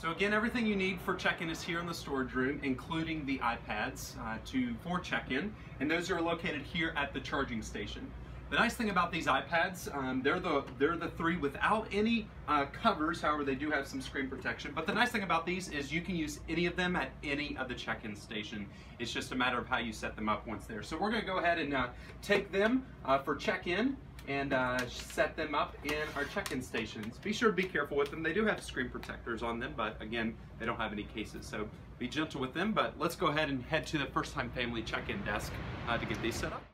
So again, everything you need for check-in is here in the storage room, including the iPads uh, to for check-in, and those are located here at the charging station. The nice thing about these iPads, um, they're the they're the three without any uh, covers. However, they do have some screen protection. But the nice thing about these is you can use any of them at any of the check-in station. It's just a matter of how you set them up once there. So we're going to go ahead and uh, take them uh, for check-in and uh, set them up in our check-in stations. Be sure to be careful with them. They do have screen protectors on them, but again, they don't have any cases, so be gentle with them. But let's go ahead and head to the first-time family check-in desk uh, to get these set up.